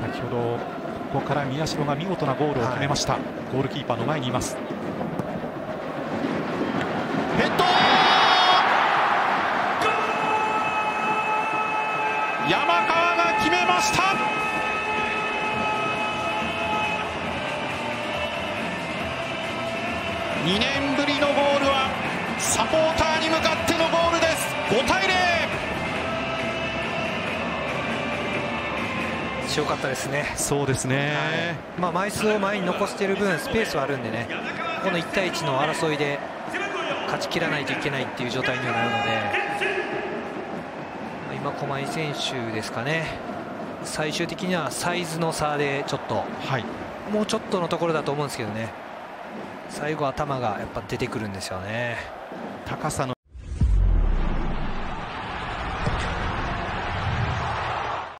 先ほどここから宮代が見事なゴールを決めました、はい、ゴールキーパーの前にいます。ヘッド！山川が決めました！2年ぶりのゴールはサポーター強かったですね。そうですね、はい、まあ、枚数を前に残している分スペースはあるんでね。この1対1の争いで勝ちきらないといけないっていう状態にはなるので。今、駒井選手ですかね。最終的にはサイズの差でちょっと、はい、もうちょっとのところだと思うんですけどね。最後、頭がやっぱ出てくるんですよね。高さの